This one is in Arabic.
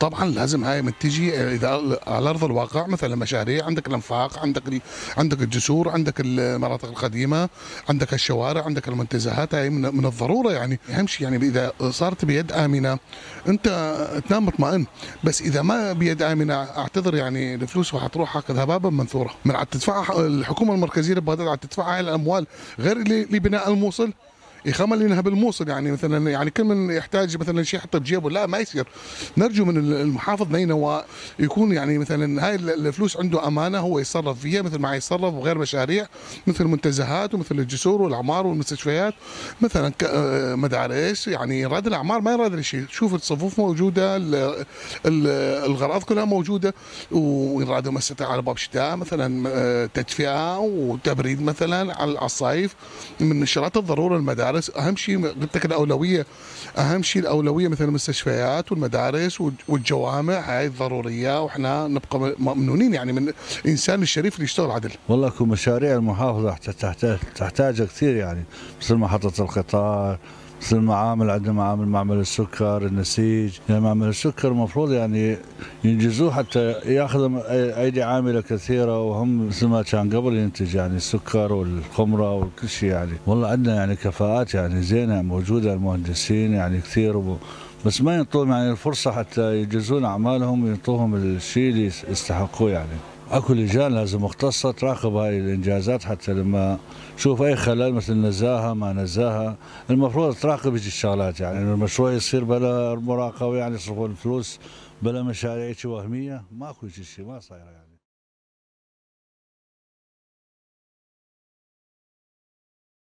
طبعا لازم هاي من تجي إذا على أرض الواقع مثلا مشاريع عندك الأنفاق عندك. عندك الجسور عندك المناطق القديمة عندك الشوارع عندك المنتزهات هاي من, من الضرورة يعني. أهم شيء يعني إذا صارت بيد آمنة أنت تنام مطمئن. بس إذا ما بيد آمنة أعتذر يعني الفلوس راح تروح هكذا هبابا منثورة. من عاد تدفعها الحكومة المركزية ببغداد عاد تدفعها الأموال غير لبناء الموصل. يخمل انها بالموصل يعني مثلا يعني كل من يحتاج مثلا شيء يحطه بجيبه لا ما يصير. نرجو من المحافظ نينوى يكون يعني مثلا هاي الفلوس عنده أمانة هو يتصرف فيها مثل ما يتصرف بغير مشاريع مثل المنتزهات ومثل الجسور والأعمار والمستشفيات. مثلا مدارس يعني راد الأعمار ما يراد شيء. شوف الصفوف موجودة الغراض كلها موجودة. ويرادوا مسته على باب شتاء مثلا تدفئة وتبريد مثلا على الصيف من نشرات الضرورة المدارس. المدارس أهم شيء قلت لك الأولوية أهم شيء الأولوية مثل المستشفيات والمدارس والجوامع هاي ضروريه وإحنا نبقى ممنونين يعني من الإنسان الشريف اللي يشتغل عدل. والله كل مشاريع المحافظة تحتاج تحتاج كثير يعني مثل محطة القطار مثل المعامل عندنا معامل معمل السكر النسيج. يعني معمل السكر المفروض يعني ينجزوه حتى ياخذ أيدي عاملة كثيرة وهم مثل ما كان قبل ينتج يعني السكر والخمرة وكل شيء يعني. والله عندنا يعني كفاءات يعني زينة موجودة المهندسين يعني كثير بس ما ينطون يعني الفرصة حتى ينجزون أعمالهم وينطوهم الشيء اللي يستحقوه يعني. اكو لجان لازم مختصة تراقب هاي الإنجازات حتى لما تشوف أي خلل مثل نزاهة ما نزاهة. المفروض تراقب هيك الشغلات يعني المشروع يصير بلا مراقبة يعني يصرفون الفلوس بلا مشاريع وهمية. ماكو شيء ما صاير يعني.